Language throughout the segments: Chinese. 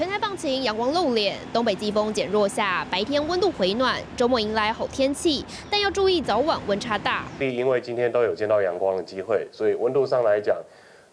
全台放晴，阳光露脸，东北季风减弱下，白天温度回暖，周末迎来好天气，但要注意早晚温差大。因为今天都有见到阳光的机会，所以温度上来讲。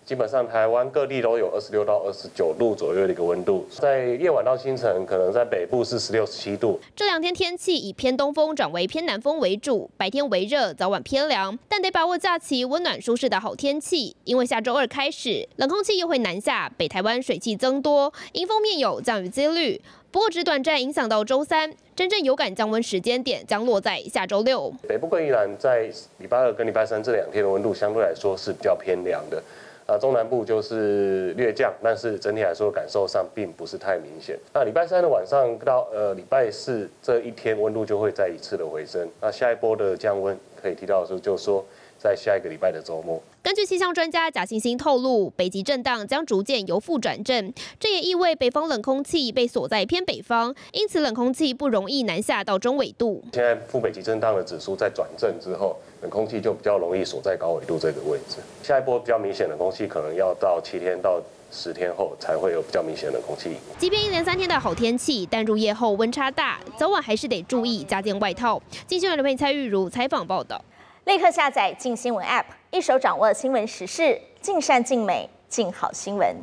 基本上台湾各地都有二十六到二十九度左右的一个温度，在夜晚到清晨，可能在北部是十六十七度。这两天天气以偏东风转为偏南风为主，白天为热，早晚偏凉，但得把握假期温暖舒适的好天气，因为下周二开始冷空气又会南下，北台湾水汽增多，迎风面有降雨几率。不过只短暂影响到周三，真正有感降温时间点将落在下周六。北部跟宜兰在礼拜二跟礼拜三这两天的温度相对来说是比较偏凉的。啊，中南部就是略降，但是整体来说感受上并不是太明显。那礼拜三的晚上到呃礼拜四这一天温度就会再一次的回升。那下一波的降温可以提到的时候，就说。在下一个礼拜的周末，根据气象专家贾欣欣透露，北极震荡将逐渐由负转正，这也意味北方冷空气被锁在偏北方，因此冷空气不容易南下到中纬度。现在副北极震荡的指数在转正之后，冷空气就比较容易锁在高纬度这个位置。下一波比较明显的空气，可能要到七天到十天后才会有比较明显的空气。即便一连三天的好天气，但入夜后温差大，早晚还是得注意加件外套。金新闻的配蔡玉如采访报道。立刻下载“静新闻 ”App，一手掌握新闻时事，尽善尽美，尽好新闻。